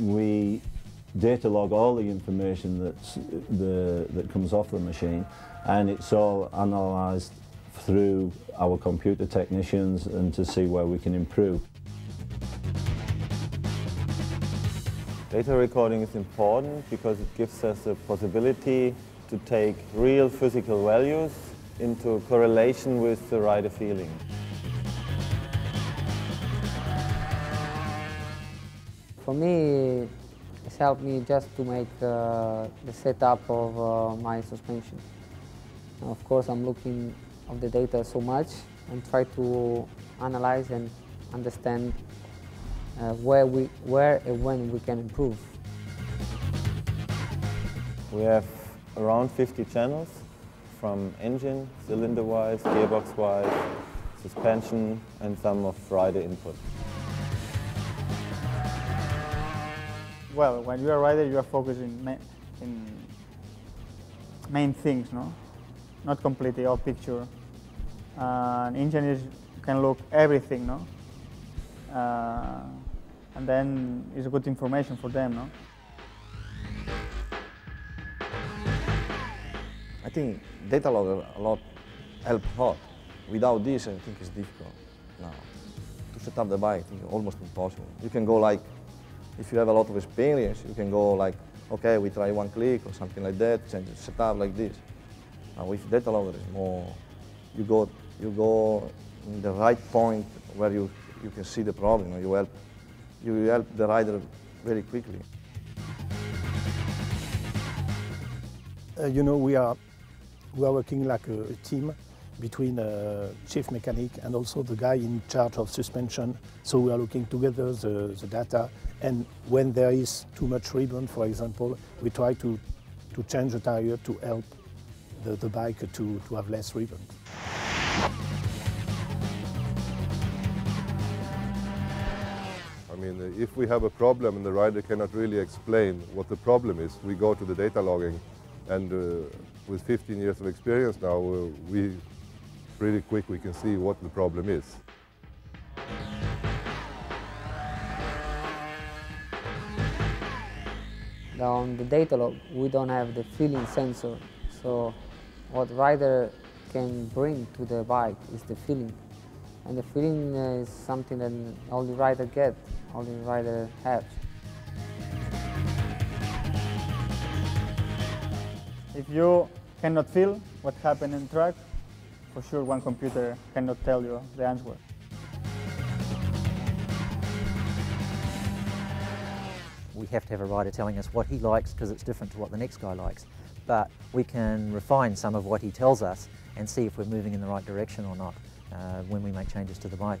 we data log all the information that's the, that comes off the machine and it's all analysed through our computer technicians and to see where we can improve. Data recording is important because it gives us the possibility to take real physical values into correlation with the rider feeling. For me, it's helped me just to make uh, the setup of uh, my suspension. Of course, I'm looking of the data so much and try to analyze and understand uh, where, we, where and when we can improve. We have around 50 channels from engine, cylinder-wise, gearbox-wise, suspension and some of rider input. Well, when you are rider, you are focusing ma in main things, no? Not completely all picture. Uh, engineers can look everything, no? Uh, and then it's good information for them, no? I think data logger a lot help a lot. Without this, I think it's difficult now. To set up the bike, almost impossible. You can go like, if you have a lot of experience, you can go like, okay, we try one click or something like that, change the setup like this. Now with data logger, it's more, you go, you go in the right point where you, you can see the problem, you help, you help the rider very quickly. Uh, you know, we are we are working like a, a team between uh, chief mechanic and also the guy in charge of suspension. So we are looking together the, the data and when there is too much ribbon, for example, we try to, to change the tire to help the, the bike to, to have less ribbon. I mean, if we have a problem and the rider cannot really explain what the problem is, we go to the data logging and uh, with 15 years of experience now, uh, we pretty quick we can see what the problem is. On the data log, we don't have the feeling sensor, so what rider can bring to the bike is the feeling. And the feeling is something that only rider get, only rider have. If you cannot feel what happened in track, for sure one computer cannot tell you the answer. We have to have a rider telling us what he likes because it's different to what the next guy likes. But we can refine some of what he tells us and see if we're moving in the right direction or not uh, when we make changes to the bike.